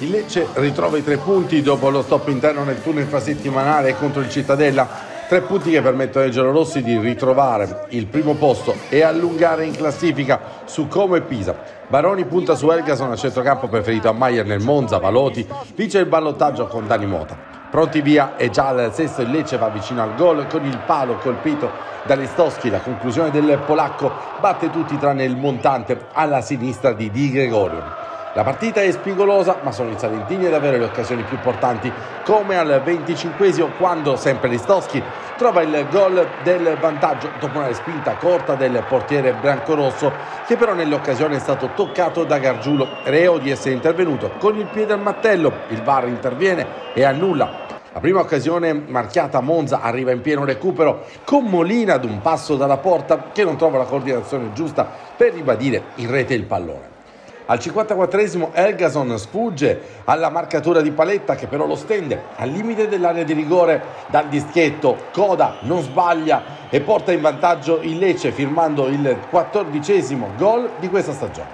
Il Lecce ritrova i tre punti dopo lo stop interno nel turno infrasettimanale contro il Cittadella. Tre punti che permettono ai giallorossi di ritrovare il primo posto e allungare in classifica su Como e Pisa. Baroni punta su Elgason a centrocampo preferito a Maier nel Monza, Valoti vince il ballottaggio con Dani Mota. Pronti via e già al sesto il Lecce va vicino al gol con il palo colpito da Listoschi. La conclusione del polacco batte tutti tranne il montante alla sinistra di Di Gregorio. La partita è spigolosa, ma sono i Salentini ad avere le occasioni più importanti, come al 25 quando sempre Listoschi trova il gol del vantaggio dopo una spinta corta del portiere biancorosso, che però nell'occasione è stato toccato da Gargiulo, reo di essere intervenuto con il piede al mattello. Il VAR interviene e annulla la prima occasione marchiata a Monza arriva in pieno recupero con Molina ad un passo dalla porta che non trova la coordinazione giusta per ribadire in rete il pallone. Al 54esimo Elgason sfugge alla marcatura di Paletta che però lo stende al limite dell'area di rigore dal dischetto. Coda non sbaglia e porta in vantaggio il Lecce firmando il quattordicesimo gol di questa stagione.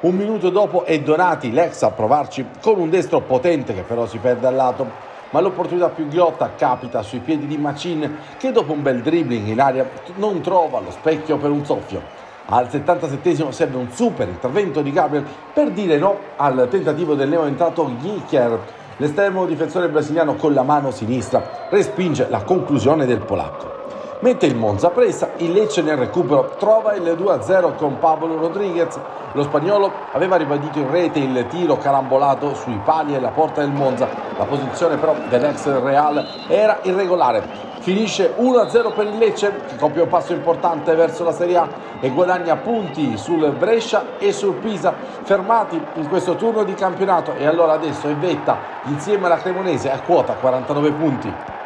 Un minuto dopo è Donati l'ex a provarci con un destro potente che però si perde al lato ma l'opportunità più ghiotta capita sui piedi di Macin che dopo un bel dribbling in aria non trova lo specchio per un soffio. Al 77 serve un super intervento di Gabriel per dire no al tentativo del neoentrato Gicher. L'esterno difensore brasiliano con la mano sinistra respinge la conclusione del polacco. Mette il Monza pressa, il Lecce nel recupero trova il 2-0 con Pablo Rodriguez. Lo spagnolo aveva ribadito in rete il tiro carambolato sui pali e la porta del Monza. La posizione però dell'ex Real era irregolare. Finisce 1-0 per il Lecce che compie un passo importante verso la Serie A e guadagna punti sul Brescia e sul Pisa fermati in questo turno di campionato e allora adesso è vetta insieme alla Cremonese a quota 49 punti.